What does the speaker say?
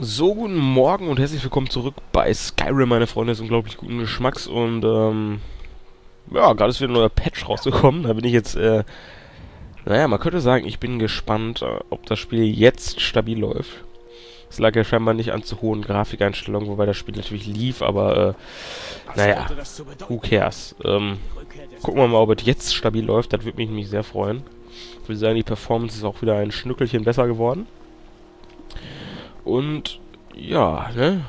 So, guten Morgen und herzlich willkommen zurück bei Skyrim, meine Freunde des unglaublich guten Geschmacks. Und, ähm, ja, gerade ist wieder ein neuer Patch rausgekommen. Da bin ich jetzt, äh, naja, man könnte sagen, ich bin gespannt, äh, ob das Spiel jetzt stabil läuft. Es lag ja scheinbar nicht an zu hohen Grafikeinstellungen, wobei das Spiel natürlich lief, aber, äh, naja, who cares. Ähm, gucken wir mal, ob es jetzt stabil läuft. Das würde mich nämlich sehr freuen. Ich würde sagen, die Performance ist auch wieder ein Schnückelchen besser geworden. Und ja, ne?